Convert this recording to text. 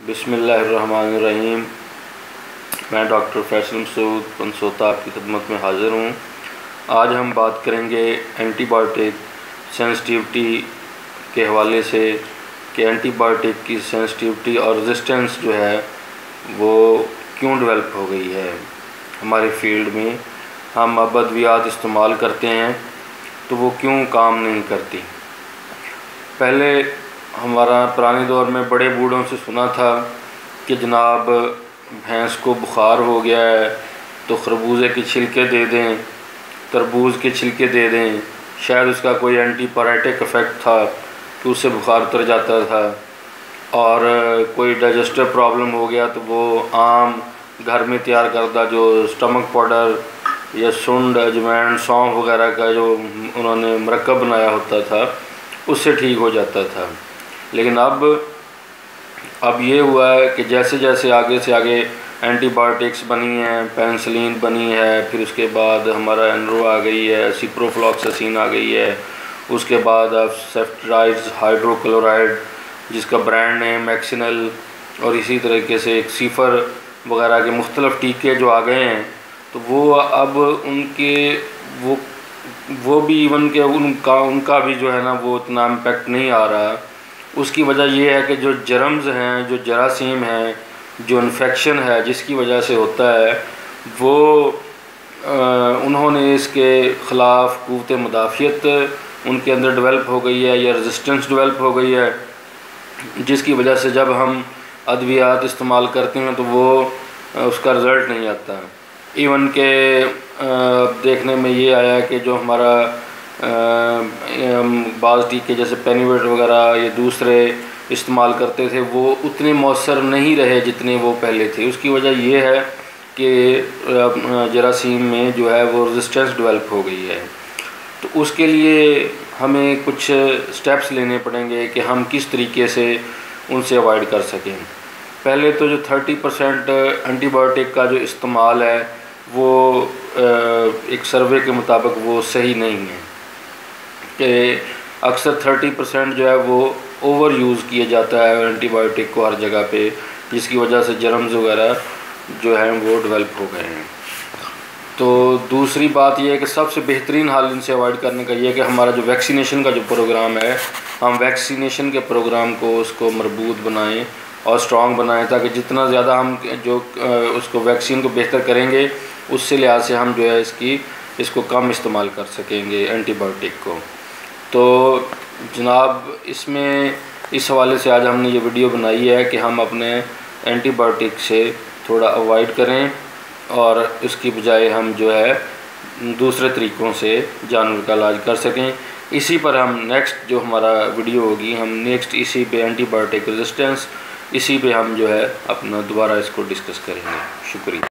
बिसमीम मैं डॉक्टर फैसल मसूद, पंसोता आपकी खदमत में हाज़िर हूँ। आज हम बात करेंगे एंटीबायोटिक सेंसिटिविटी के हवाले से कि एंटीबायोटिक की सेंसिटिविटी और रेजिस्टेंस जो है, वो क्यों डेवलप हो गई है। हमारे फ़ील्ड में हम अब अद्वियात इस्तेमाल करते हैं तो वो क्यों काम नहीं करती? पहले हमारा पुराने दौर में बड़े बूढ़ों से सुना था कि जनाब, भैंस को बुखार हो गया है तो खरबूजे के छिलके दे दें, तरबूज के छिलके दे दें। शायद उसका कोई एंटीपायरेटिक इफ़ेक्ट था तो उससे बुखार उतर जाता था। और कोई डाइजेस्टिव प्रॉब्लम हो गया तो वो आम घर में तैयार करदा जो स्टमक पाउडर या सुंड अजवैन सौंफ वगैरह का जो उन्होंने मरकब बनाया होता था, उससे ठीक हो जाता था। लेकिन अब अब ये हुआ है कि जैसे जैसे आगे से आगे एंटीबायोटिक्स बनी हैं पेंसिलिन बनी है, फिर उसके बाद हमारा एनरो आ गई है सिप्रोफ्लॉक्सासिन आ गई है, उसके बाद अब सेफ्ट्राइड्स हाइड्रोक्लोराइड जिसका ब्रांड नेम मैक्सिनल और इसी तरीके से एक सीफर वगैरह के मुख्तलफ टीके जो आ गए हैं तो वो अब उनके, वो वो भी इवन के उनका उनका भी जो है ना, वो इतना इम्पेक्ट नहीं आ रहा। उसकी वजह यह है कि जो जर्म्स हैं जो जरासीम हैं जो इन्फेक्शन है जिसकी वजह से होता है वो आ, उन्होंने इसके ख़िलाफ़ क़वत मुदाफ़ियत उनके अंदर डेवलप हो गई है या रेजिस्टेंस डेवलप हो गई है जिसकी वजह से जब हम अद्वियात इस्तेमाल करते हैं तो वो उसका रिज़ल्ट नहीं आता। इवन के देखने में ये आया कि जो हमारा बाज़ टीके जैसे पेनीवेट वगैरह या दूसरे इस्तेमाल करते थे, वो उतने मौसर नहीं रहे जितने वो पहले थे। उसकी वजह ये है कि जरासीम में जो है वो रेजिस्टेंस डेवलप हो गई है। तो उसके लिए हमें कुछ स्टेप्स लेने पड़ेंगे कि हम किस तरीके से उनसे अवॉइड कर सकें। पहले तो जो थर्टी परसेंट एंटीबायोटिक का जो इस्तेमाल है, वो एक सर्वे के मुताबिक वो सही नहीं है। कि अक्सर थर्टी परसेंट जो है वो ओवर यूज़ किया जाता है एंटीबायोटिक को हर जगह पे, जिसकी वजह से जर्म्स वगैरह जो हैं वो डेवलप हो गए हैं। तो दूसरी बात यह है कि सबसे बेहतरीन हाल इनसे अवॉइड करने का ये है कि हमारा जो वैक्सीनेशन का जो प्रोग्राम है, हम वैक्सीनेशन के प्रोग्राम को उसको मरबूत बनाएँ और स्ट्रॉन्ग बनाएँ ताकि जितना ज़्यादा हम जो उसको वैक्सीन को बेहतर करेंगे, उससे लिहाज से हम जो है इसकी, इसको कम इस्तेमाल कर सकेंगे एंटीबायोटिक को। तो जनाब, इसमें, इस हवाले से आज हमने ये वीडियो बनाई है कि हम अपने एंटीबायोटिक से थोड़ा अवॉइड करें और इसकी बजाय हम जो है, दूसरे तरीक़ों से जानवर का इलाज कर सकें। इसी पर हम नेक्स्ट जो हमारा वीडियो होगी, हम नेक्स्ट इसी पे एंटीबायोटिक रेजिस्टेंस इसी पे हम जो है अपना दोबारा इसको डिस्कस करेंगे। शुक्रिया।